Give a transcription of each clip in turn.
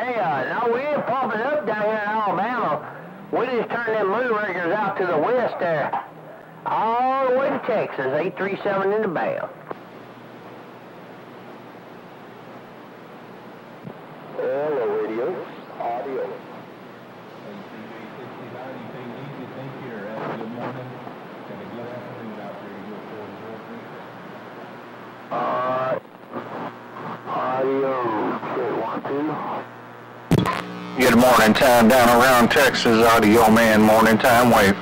Hey, uh, no, we ain't pumping up down here in Alabama. We just turned them moon rakers out to the west there. All the way to Texas, 837 in the bam. Hello, radio. Audio. Uh, audio. Check one, two. Good morning time down around Texas, audio man, morning time wave.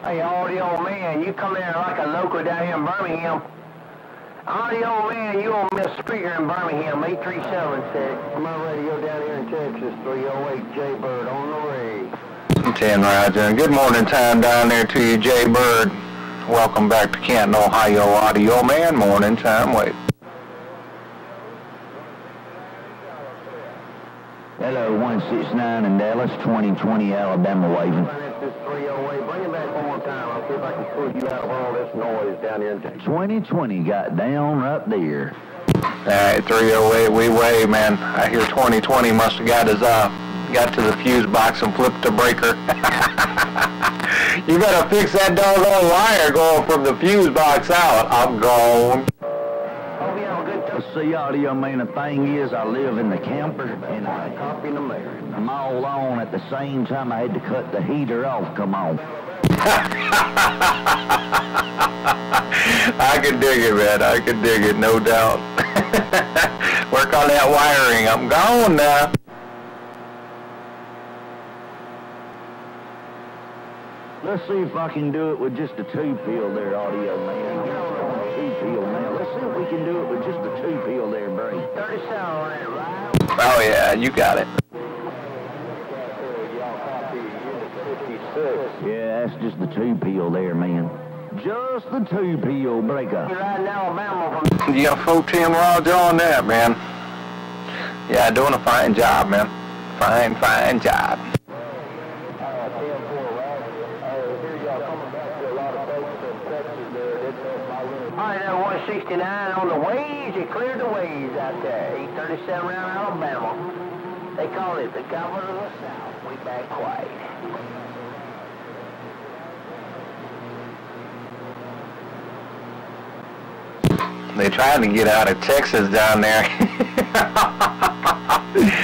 Hey, audio man, you come in like a local down here in Birmingham. Audio man, you on Miss Speaker in Birmingham, 837 said. My radio down here in Texas, 308 Jaybird on the way. 10 Roger. Good morning time down there to you, Jay Bird. Welcome back to Canton, Ohio, audio man, morning time wave. Hello, 169 in Dallas, 2020 Alabama waving. This 308. Bring it back one more time. I'll see if I can pull you out of all this noise down here 2020 got down up there. Alright, 308, we wave, man. I hear 2020 must have got his, uh, got to the fuse box and flipped the breaker. you gotta fix that doggone wire going from the fuse box out. I'm gone. Hope you have a good time. See, audio man, the thing is, I live in the camper, and I Copy them there. I'm all on at the same time I had to cut the heater off. Come on. I can dig it, man. I can dig it, no doubt. Work on that wiring. I'm gone now. Let's see if I can do it with just a two peel there, audio man. Two peel now. Let's see if we can do it with just a two peel there, Bray. 37 right, right? Oh, yeah, you got it. Y'all copy unit 56. Yeah, that's just the two peel there, man. Just the two peel breaker. You're riding Alabama from You got full 10 Roger on that, man. Yeah, doing a fine job, man. Fine, fine job. Uh, 10-4 right. Uh, here y'all coming back to a lot of folks in Texas there. Didn't know if my little All right, that 169 on the ways. It cleared the ways out there. 837 around Alabama. They call it the governor of the South. We back quiet. They trying to get out of Texas down there.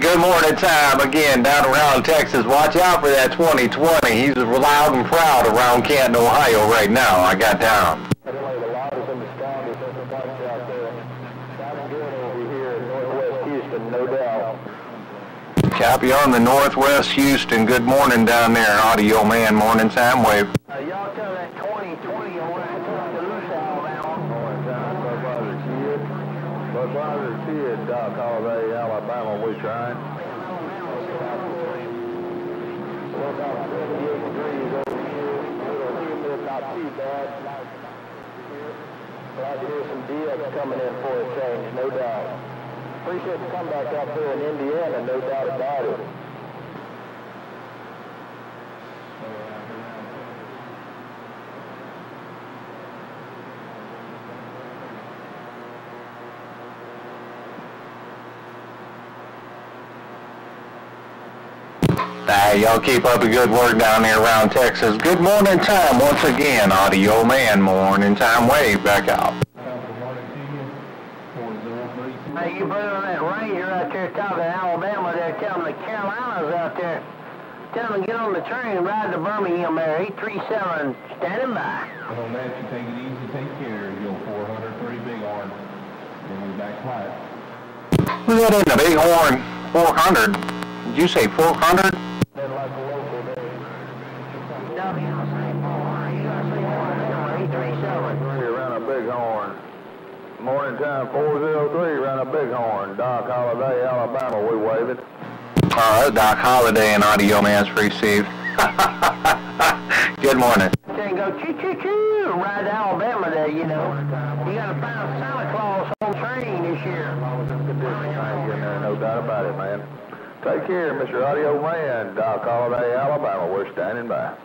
Good morning time again down around Texas. Watch out for that 2020. He's loud and proud around Canton, Ohio right now. I got down. Anyway, the. Copy on the Northwest Houston. Good morning down there, Audio Man, morning time wave. Uh, y'all tell that 2020 on that Duluth, Alabama. Morning time, Budweiser Kid. Budweiser Kid, Doc Holiday, Alabama, we trying. We're about 78 degrees over here. Little not too bad. Glad to hear some DX coming in for a change, no doubt. Appreciate the comeback out there in Indiana, no doubt about it. Hey, y'all keep up the good work down there around Texas. Good morning time once again, Audio Man, morning time wave back out. Hey, you brother on that ranger out there talking Alabama there, telling the Carolinas out there. Tell them to get on the train and ride to Birmingham there, 837, standing by. On that, you take it easy, take care, you'll 400, pretty big horn. Then we back quiet. Who's that in the big horn? 400. Did you say 400? Been like a local there. No, you don't say 400, you gotta say 400, 837. Three around a bighorn. Morning time, 403 around a bighorn. Doc Holiday, Alabama, we waving. Oh, uh, that's Doc Holiday and Audio Man's received. good morning. Then go choo choo choo, ride to Alabama there, you know. You gotta find Santa Claus on train this year. Condition thing in there, no doubt about it, man. Take care, Mr. Audio Man. Doc Holiday, Alabama, we're standing by.